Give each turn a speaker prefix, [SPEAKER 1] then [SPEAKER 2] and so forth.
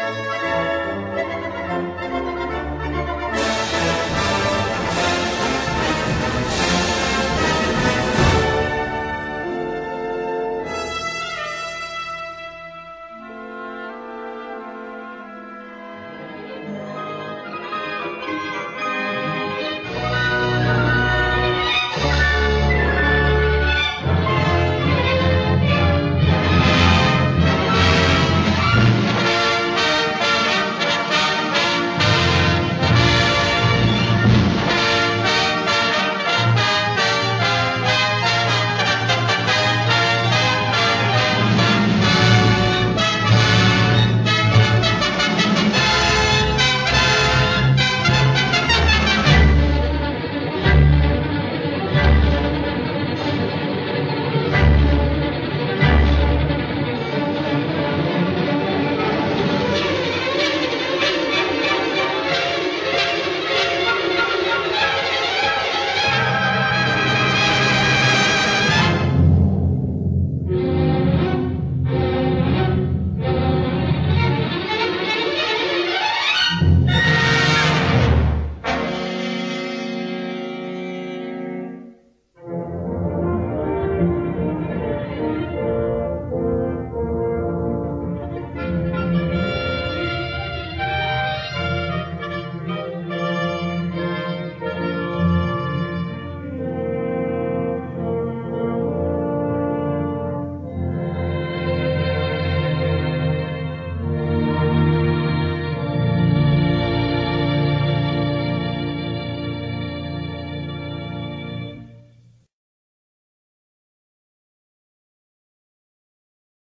[SPEAKER 1] Música